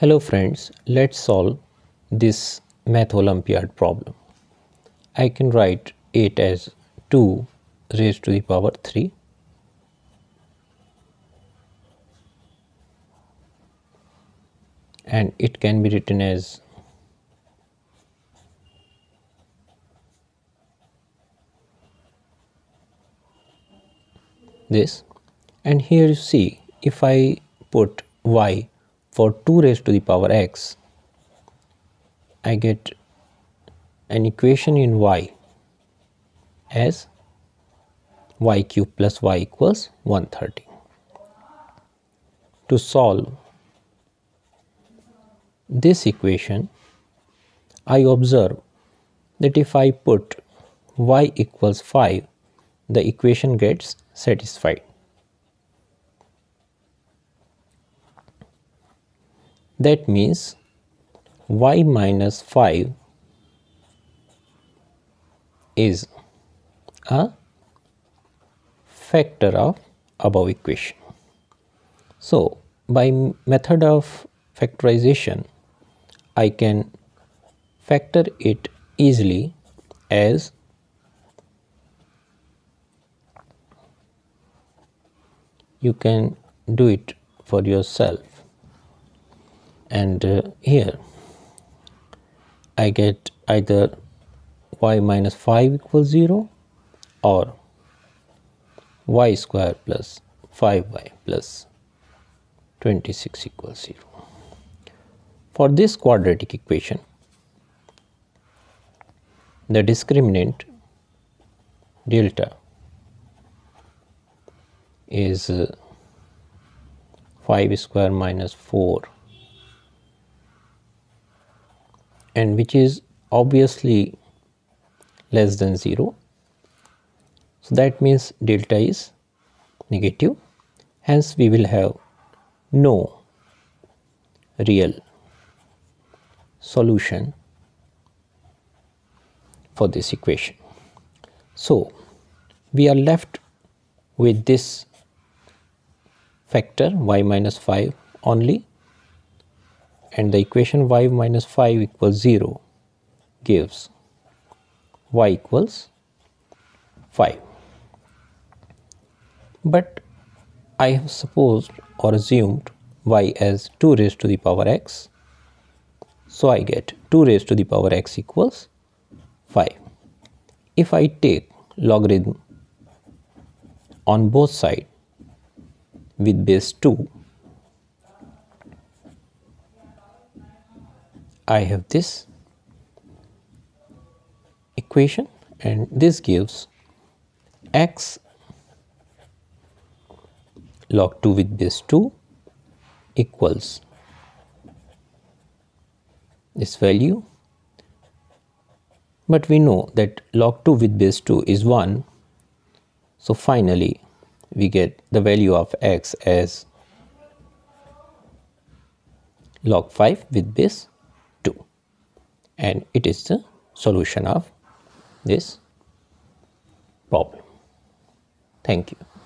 Hello friends, let's solve this Math Olympiad problem. I can write it as 2 raised to the power 3 and it can be written as this. And here you see if I put y for 2 raised to the power x I get an equation in y as y cube plus y equals 130. To solve this equation I observe that if I put y equals 5 the equation gets satisfied. That means y minus 5 is a factor of above equation. So, by method of factorization, I can factor it easily as you can do it for yourself and uh, here I get either y minus 5 equals 0 or y square plus 5y plus 26 equals 0. For this quadratic equation, the discriminant delta is uh, 5 square minus 4 and which is obviously less than 0 so that means delta is negative. Hence we will have no real solution for this equation. So we are left with this factor y minus 5 only and the equation y minus 5 equals 0 gives y equals 5. But I have supposed or assumed y as 2 raised to the power x. So I get 2 raised to the power x equals 5. If I take logarithm on both sides with base 2 I have this equation and this gives x log 2 with base 2 equals this value. But we know that log 2 with base 2 is 1 so finally we get the value of x as log 5 with base 2 and it is the solution of this problem. Thank you.